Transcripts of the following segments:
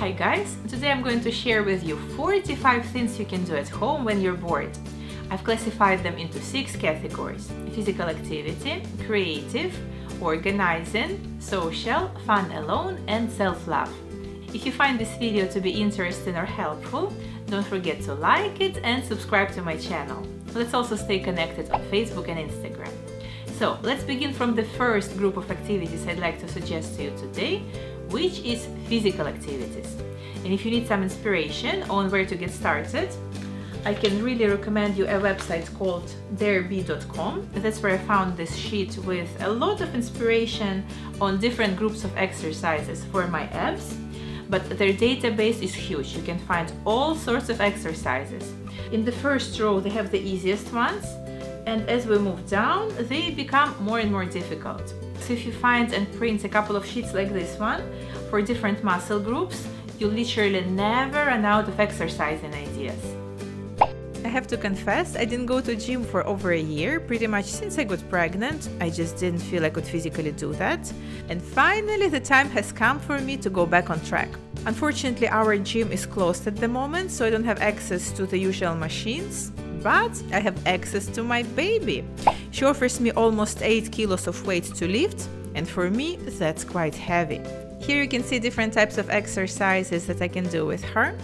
Hi guys, today I'm going to share with you 45 things you can do at home when you're bored. I've classified them into six categories physical activity, creative, organizing, social, fun alone, and self love. If you find this video to be interesting or helpful, don't forget to like it and subscribe to my channel. Let's also stay connected on Facebook and Instagram. So let's begin from the first group of activities I'd like to suggest to you today, which is physical activities. And if you need some inspiration on where to get started, I can really recommend you a website called darebee.com. That's where I found this sheet with a lot of inspiration on different groups of exercises for my abs. But their database is huge. You can find all sorts of exercises. In the first row, they have the easiest ones. And as we move down, they become more and more difficult. So if you find and print a couple of sheets like this one for different muscle groups, you literally never run out of exercising ideas. I have to confess, I didn't go to gym for over a year, pretty much since I got pregnant. I just didn't feel I could physically do that. And finally, the time has come for me to go back on track. Unfortunately, our gym is closed at the moment, so I don't have access to the usual machines but I have access to my baby. She offers me almost 8 kilos of weight to lift, and for me, that's quite heavy. Here you can see different types of exercises that I can do with her,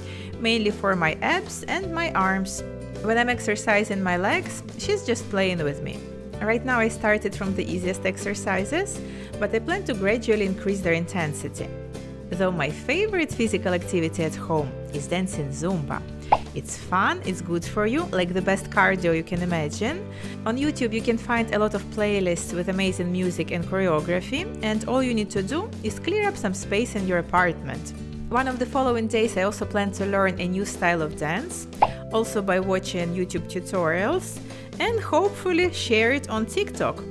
mainly for my abs and my arms. When I'm exercising my legs, she's just playing with me. Right now I started from the easiest exercises, but I plan to gradually increase their intensity. Though my favorite physical activity at home is dancing Zumba. It's fun, it's good for you, like the best cardio you can imagine. On YouTube, you can find a lot of playlists with amazing music and choreography, and all you need to do is clear up some space in your apartment. One of the following days, I also plan to learn a new style of dance, also by watching YouTube tutorials, and hopefully share it on TikTok.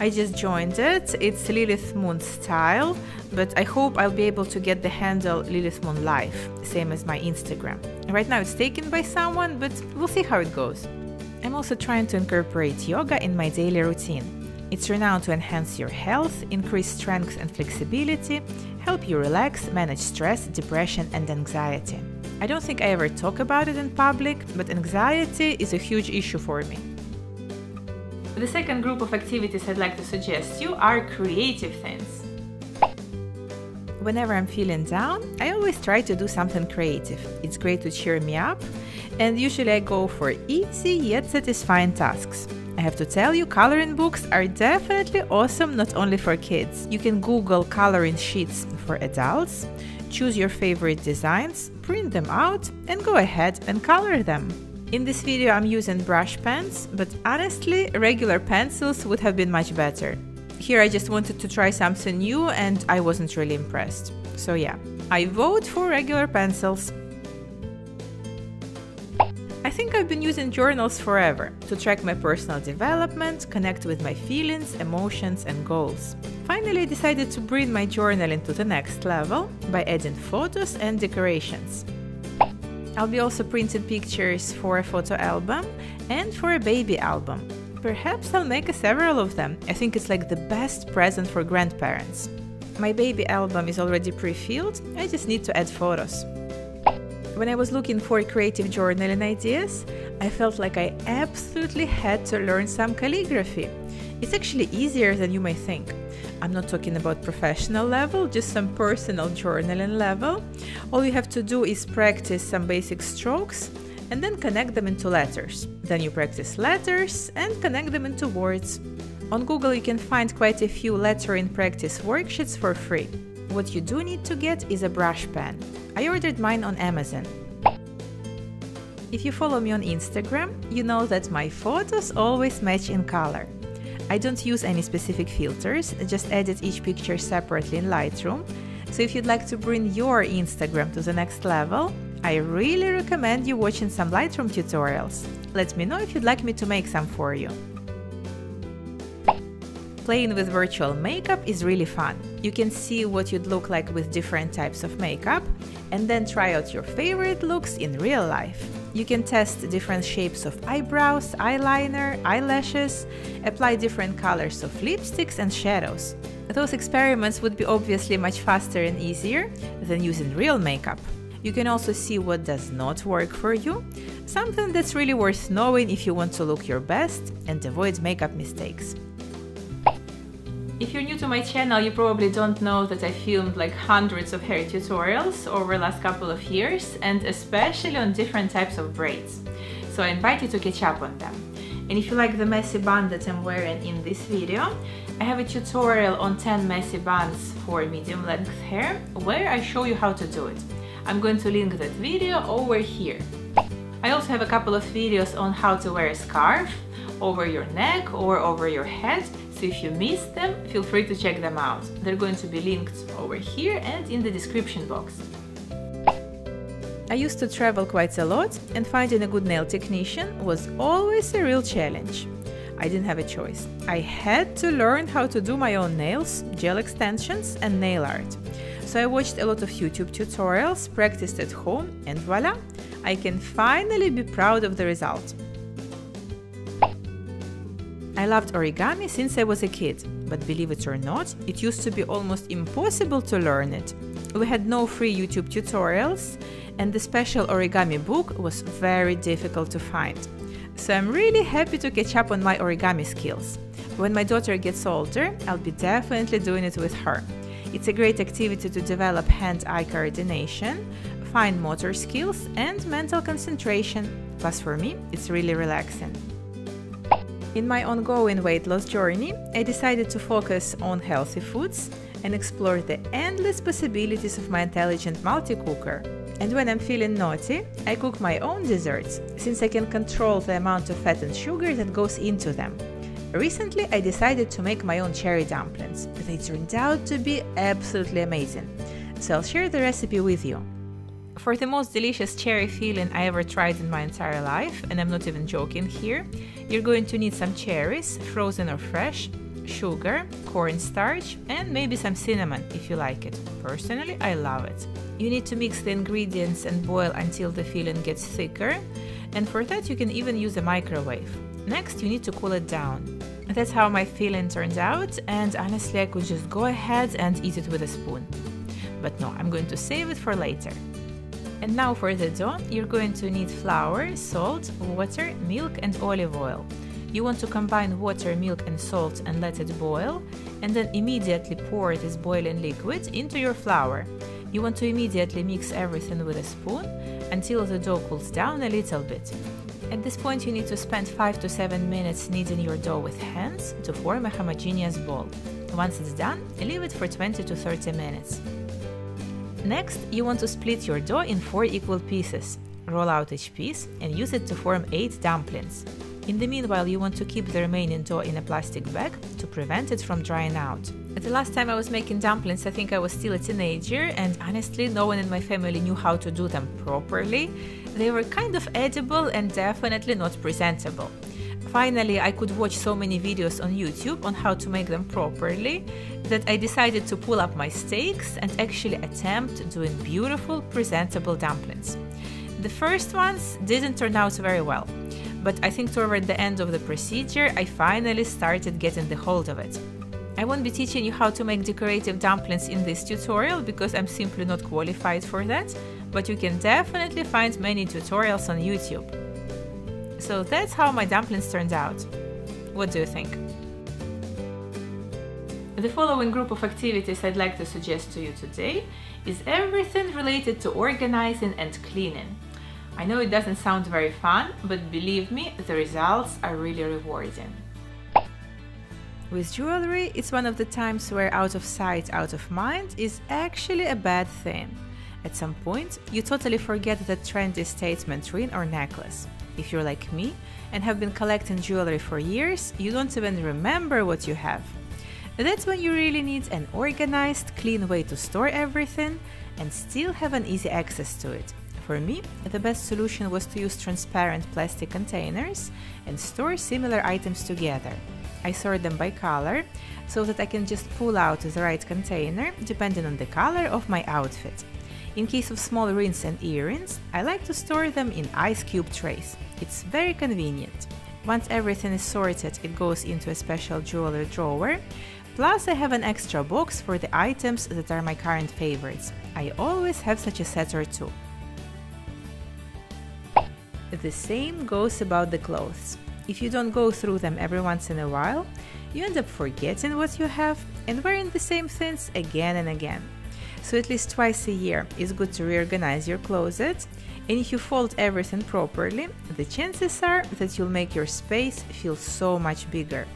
I just joined it. It's Lilith Moon style, but I hope I'll be able to get the handle Lilith Moon Life, same as my Instagram. Right now it's taken by someone, but we'll see how it goes. I'm also trying to incorporate yoga in my daily routine. It's renowned to enhance your health, increase strength and flexibility, help you relax, manage stress, depression, and anxiety. I don't think I ever talk about it in public, but anxiety is a huge issue for me. The second group of activities I'd like to suggest you are creative things. Whenever I'm feeling down, I always try to do something creative. It's great to cheer me up, and usually I go for easy yet satisfying tasks. I have to tell you, coloring books are definitely awesome not only for kids. You can Google coloring sheets for adults, choose your favorite designs, print them out, and go ahead and color them. In this video I'm using brush pens, but honestly regular pencils would have been much better. Here I just wanted to try something new and I wasn't really impressed. So yeah, I vote for regular pencils. I think I've been using journals forever to track my personal development, connect with my feelings, emotions, and goals. Finally, I decided to bring my journaling to the next level by adding photos and decorations. I'll be also printing pictures for a photo album and for a baby album. Perhaps I'll make several of them. I think it's like the best present for grandparents. My baby album is already pre-filled, I just need to add photos. When I was looking for creative journaling ideas, I felt like I absolutely had to learn some calligraphy. It's actually easier than you may think. I'm not talking about professional level, just some personal journaling level. All you have to do is practice some basic strokes and then connect them into letters. Then you practice letters and connect them into words. On Google, you can find quite a few lettering practice worksheets for free. What you do need to get is a brush pen. I ordered mine on Amazon. If you follow me on Instagram, you know that my photos always match in color. I don't use any specific filters, just edit each picture separately in Lightroom. So if you'd like to bring your Instagram to the next level, I really recommend you watching some Lightroom tutorials. Let me know if you'd like me to make some for you. Playing with virtual makeup is really fun. You can see what you'd look like with different types of makeup and then try out your favorite looks in real life. You can test different shapes of eyebrows, eyeliner, eyelashes, apply different colors of lipsticks and shadows. Those experiments would be obviously much faster and easier than using real makeup. You can also see what does not work for you, something that's really worth knowing if you want to look your best and avoid makeup mistakes. If you're new to my channel, you probably don't know that I filmed like hundreds of hair tutorials over the last couple of years and especially on different types of braids. So I invite you to catch up on them. And if you like the messy bun that I'm wearing in this video, I have a tutorial on 10 messy buns for medium length hair where I show you how to do it. I'm going to link that video over here. I also have a couple of videos on how to wear a scarf over your neck or over your head so if you missed them, feel free to check them out. They're going to be linked over here and in the description box. I used to travel quite a lot and finding a good nail technician was always a real challenge. I didn't have a choice. I had to learn how to do my own nails, gel extensions and nail art. So I watched a lot of YouTube tutorials, practiced at home and voila, I can finally be proud of the result. I loved origami since I was a kid, but believe it or not, it used to be almost impossible to learn it. We had no free YouTube tutorials, and the special origami book was very difficult to find. So I'm really happy to catch up on my origami skills. When my daughter gets older, I'll be definitely doing it with her. It's a great activity to develop hand-eye coordination, fine motor skills, and mental concentration. Plus, for me, it's really relaxing. In my ongoing weight loss journey, I decided to focus on healthy foods and explore the endless possibilities of my intelligent multi-cooker. And when I'm feeling naughty, I cook my own desserts, since I can control the amount of fat and sugar that goes into them. Recently, I decided to make my own cherry dumplings. They turned out to be absolutely amazing. So I'll share the recipe with you. For the most delicious cherry filling I ever tried in my entire life, and I'm not even joking here, you're going to need some cherries, frozen or fresh, sugar, cornstarch, and maybe some cinnamon if you like it. Personally, I love it. You need to mix the ingredients and boil until the filling gets thicker, and for that you can even use a microwave. Next, you need to cool it down. That's how my filling turned out, and honestly, I could just go ahead and eat it with a spoon. But no, I'm going to save it for later. And now for the dough, you're going to need flour, salt, water, milk and olive oil. You want to combine water, milk and salt and let it boil, and then immediately pour this boiling liquid into your flour. You want to immediately mix everything with a spoon until the dough cools down a little bit. At this point you need to spend 5 to 7 minutes kneading your dough with hands to form a homogeneous ball. Once it's done, leave it for 20 to 30 minutes. Next, you want to split your dough in 4 equal pieces. Roll out each piece and use it to form 8 dumplings. In the meanwhile, you want to keep the remaining dough in a plastic bag to prevent it from drying out. The last time I was making dumplings, I think I was still a teenager, and honestly, no one in my family knew how to do them properly. They were kind of edible and definitely not presentable. Finally, I could watch so many videos on YouTube on how to make them properly that I decided to pull up my stakes and actually attempt doing beautiful, presentable dumplings. The first ones didn't turn out very well, but I think toward the end of the procedure I finally started getting the hold of it. I won't be teaching you how to make decorative dumplings in this tutorial because I'm simply not qualified for that, but you can definitely find many tutorials on YouTube. So that's how my dumplings turned out. What do you think? The following group of activities I'd like to suggest to you today is everything related to organizing and cleaning. I know it doesn't sound very fun, but believe me, the results are really rewarding. With jewelry, it's one of the times where out of sight, out of mind is actually a bad thing. At some point, you totally forget that trendy statement ring or necklace. If you're like me and have been collecting jewelry for years, you don't even remember what you have. That's when you really need an organized, clean way to store everything and still have an easy access to it. For me, the best solution was to use transparent plastic containers and store similar items together. I sort them by color so that I can just pull out the right container depending on the color of my outfit. In case of small rings and earrings, I like to store them in ice cube trays. It's very convenient. Once everything is sorted, it goes into a special jewelry drawer. Plus, I have an extra box for the items that are my current favorites. I always have such a set or two. The same goes about the clothes. If you don't go through them every once in a while, you end up forgetting what you have and wearing the same things again and again. So at least twice a year it's good to reorganize your closet and if you fold everything properly, the chances are that you'll make your space feel so much bigger.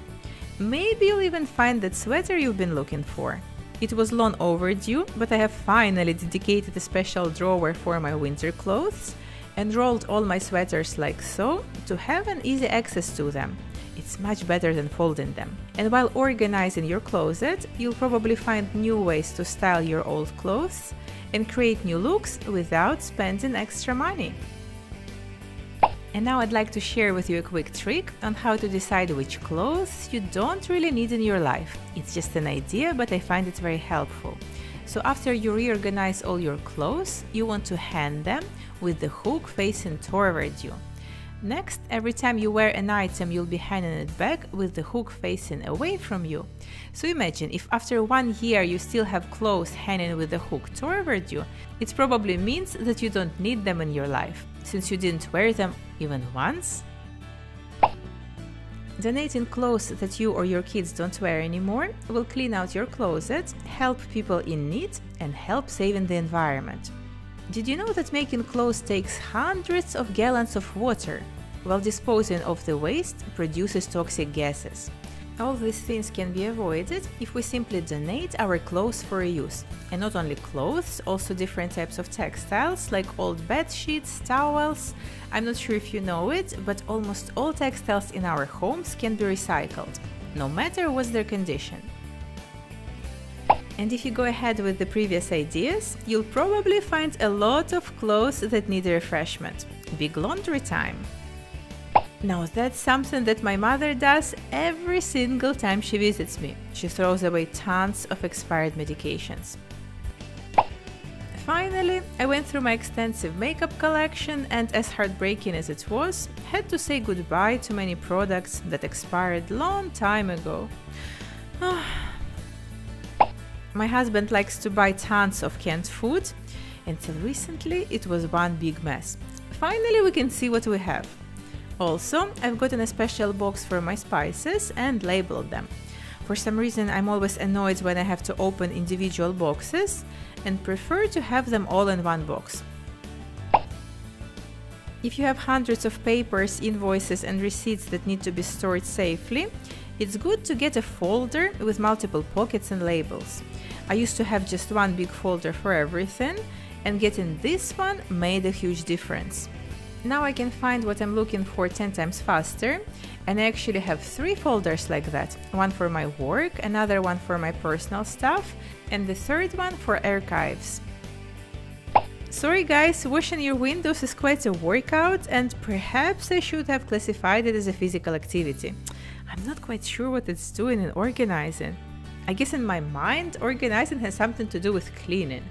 Maybe you'll even find that sweater you've been looking for. It was long overdue, but I have finally dedicated a special drawer for my winter clothes and rolled all my sweaters like so to have an easy access to them. It's much better than folding them. And while organizing your closet, you'll probably find new ways to style your old clothes and create new looks without spending extra money. And now I'd like to share with you a quick trick on how to decide which clothes you don't really need in your life. It's just an idea, but I find it very helpful. So after you reorganize all your clothes, you want to hang them with the hook facing toward you. Next, every time you wear an item, you'll be hanging it back with the hook facing away from you. So imagine if after one year you still have clothes hanging with the hook toward you, it probably means that you don't need them in your life, since you didn't wear them even once. Donating clothes that you or your kids don't wear anymore will clean out your closet, help people in need, and help saving the environment. Did you know that making clothes takes hundreds of gallons of water, while disposing of the waste produces toxic gases? All these things can be avoided if we simply donate our clothes for reuse. And not only clothes, also different types of textiles like old bed sheets, towels. I'm not sure if you know it, but almost all textiles in our homes can be recycled, no matter what's their condition. And if you go ahead with the previous ideas, you'll probably find a lot of clothes that need refreshment. Big laundry time! Now that's something that my mother does every single time she visits me. She throws away tons of expired medications. Finally, I went through my extensive makeup collection and as heartbreaking as it was, had to say goodbye to many products that expired long time ago. Ah, my husband likes to buy tons of canned food, until recently it was one big mess. Finally, we can see what we have. Also, I've gotten a special box for my spices and labeled them. For some reason, I'm always annoyed when I have to open individual boxes and prefer to have them all in one box. If you have hundreds of papers, invoices and receipts that need to be stored safely, it's good to get a folder with multiple pockets and labels. I used to have just one big folder for everything, and getting this one made a huge difference. Now I can find what I'm looking for 10 times faster and I actually have three folders like that. One for my work, another one for my personal stuff and the third one for archives. Sorry guys, washing your windows is quite a workout and perhaps I should have classified it as a physical activity. I'm not quite sure what it's doing in organizing. I guess in my mind, organizing has something to do with cleaning.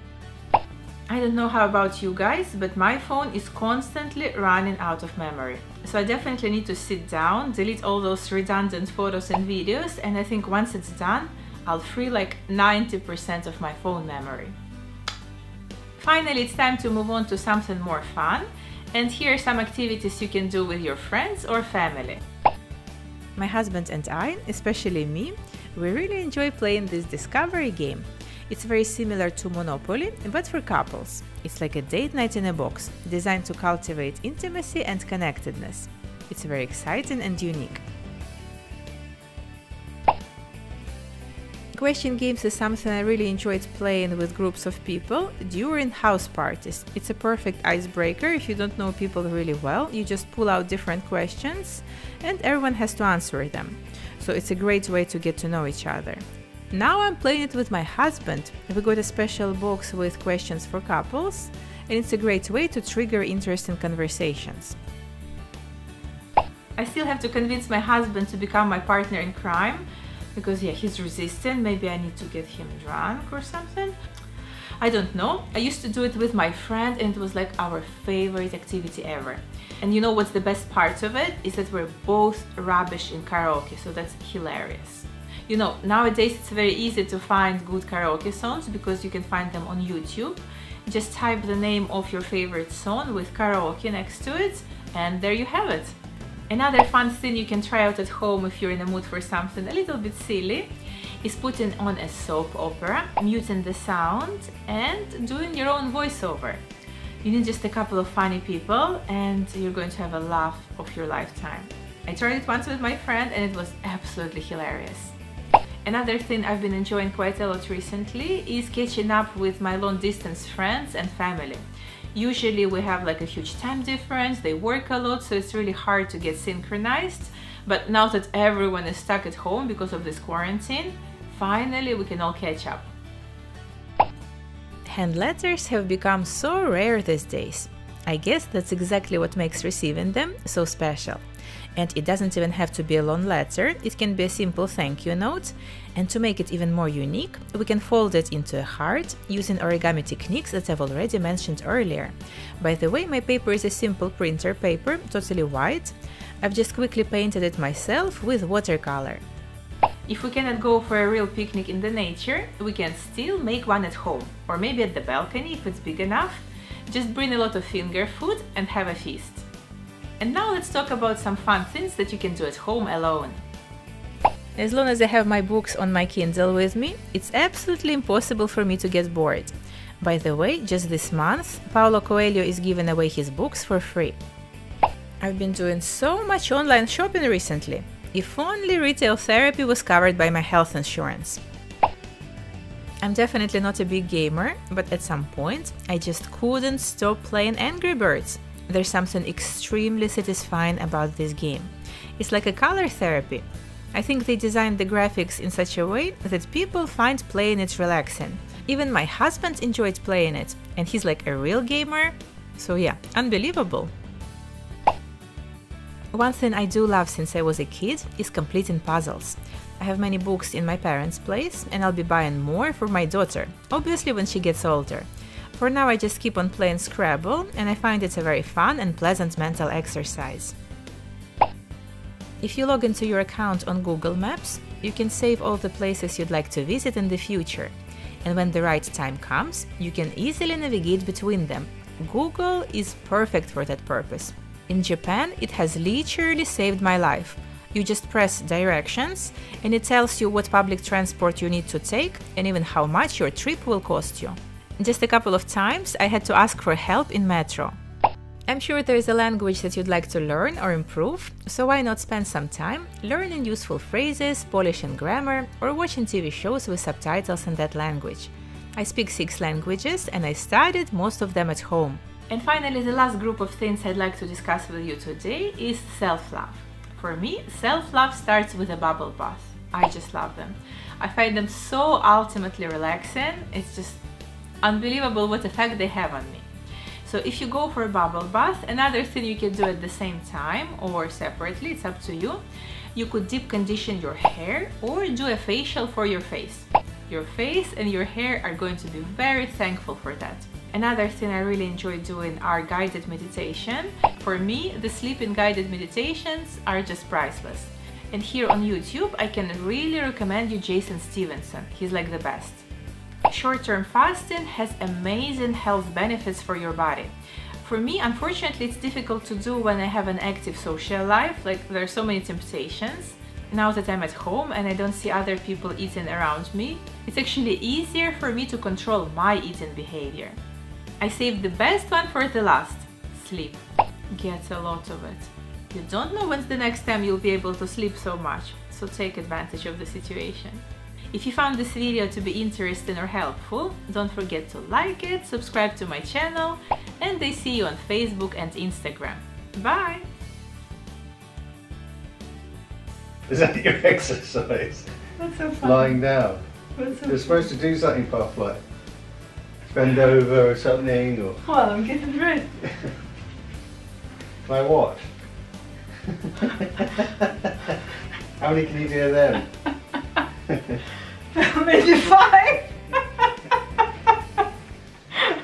I don't know how about you guys, but my phone is constantly running out of memory. So I definitely need to sit down, delete all those redundant photos and videos, and I think once it's done, I'll free like 90% of my phone memory. Finally, it's time to move on to something more fun, and here are some activities you can do with your friends or family. My husband and I, especially me, we really enjoy playing this discovery game. It's very similar to Monopoly, but for couples. It's like a date night in a box, designed to cultivate intimacy and connectedness. It's very exciting and unique. Question games is something I really enjoyed playing with groups of people during house parties. It's a perfect icebreaker if you don't know people really well. You just pull out different questions and everyone has to answer them. So it's a great way to get to know each other. Now I'm playing it with my husband. We got a special box with questions for couples, and it's a great way to trigger interesting conversations. I still have to convince my husband to become my partner in crime, because yeah, he's resistant. Maybe I need to get him drunk or something. I don't know. I used to do it with my friend and it was like our favorite activity ever. And you know what's the best part of it? Is that we're both rubbish in karaoke, so that's hilarious. You know, nowadays it's very easy to find good karaoke songs because you can find them on YouTube. Just type the name of your favorite song with karaoke next to it and there you have it. Another fun thing you can try out at home if you're in the mood for something a little bit silly is putting on a soap opera, muting the sound and doing your own voiceover. You need just a couple of funny people and you're going to have a laugh of your lifetime. I tried it once with my friend and it was absolutely hilarious. Another thing I've been enjoying quite a lot recently is catching up with my long distance friends and family. Usually we have like a huge time difference, they work a lot, so it's really hard to get synchronized. But now that everyone is stuck at home because of this quarantine, finally we can all catch up. Hand letters have become so rare these days. I guess that's exactly what makes receiving them so special. And it doesn't even have to be a long letter, it can be a simple thank you note. And to make it even more unique, we can fold it into a heart using origami techniques that I've already mentioned earlier. By the way, my paper is a simple printer paper, totally white. I've just quickly painted it myself with watercolor. If we cannot go for a real picnic in the nature, we can still make one at home, or maybe at the balcony if it's big enough. Just bring a lot of finger food and have a feast. And now let's talk about some fun things that you can do at home alone. As long as I have my books on my Kindle with me, it's absolutely impossible for me to get bored. By the way, just this month, Paulo Coelho is giving away his books for free. I've been doing so much online shopping recently. If only retail therapy was covered by my health insurance. I'm definitely not a big gamer, but at some point I just couldn't stop playing Angry Birds. There's something extremely satisfying about this game. It's like a color therapy. I think they designed the graphics in such a way that people find playing it relaxing. Even my husband enjoyed playing it, and he's like a real gamer. So yeah, unbelievable. One thing I do love since I was a kid is completing puzzles. I have many books in my parents' place and I'll be buying more for my daughter, obviously when she gets older. For now I just keep on playing Scrabble and I find it's a very fun and pleasant mental exercise. If you log into your account on Google Maps, you can save all the places you'd like to visit in the future. And when the right time comes, you can easily navigate between them. Google is perfect for that purpose. In Japan, it has literally saved my life. You just press directions and it tells you what public transport you need to take and even how much your trip will cost you. Just a couple of times I had to ask for help in metro. I'm sure there is a language that you'd like to learn or improve, so why not spend some time learning useful phrases, polishing grammar, or watching TV shows with subtitles in that language. I speak six languages and I studied most of them at home. And finally, the last group of things I'd like to discuss with you today is self-love. For me, self-love starts with a bubble bath. I just love them. I find them so ultimately relaxing. It's just unbelievable what effect they have on me. So if you go for a bubble bath, another thing you can do at the same time or separately, it's up to you. You could deep condition your hair or do a facial for your face. Your face and your hair are going to be very thankful for that. Another thing I really enjoy doing are guided meditation. For me, the sleeping guided meditations are just priceless. And here on YouTube, I can really recommend you Jason Stephenson. He's like the best. Short-term fasting has amazing health benefits for your body. For me, unfortunately, it's difficult to do when I have an active social life, like there are so many temptations. Now that I'm at home and I don't see other people eating around me, it's actually easier for me to control my eating behavior. I saved the best one for the last. Sleep. Get a lot of it. You don't know when's the next time you'll be able to sleep so much, so take advantage of the situation. If you found this video to be interesting or helpful, don't forget to like it, subscribe to my channel, and I see you on Facebook and Instagram. Bye! Is that your exercise? That's so fun. Lying down. That's so You're supposed to do something, Puff, like bend over or something, or Well, I'm getting ready. like what? How many can you do then? Maybe five.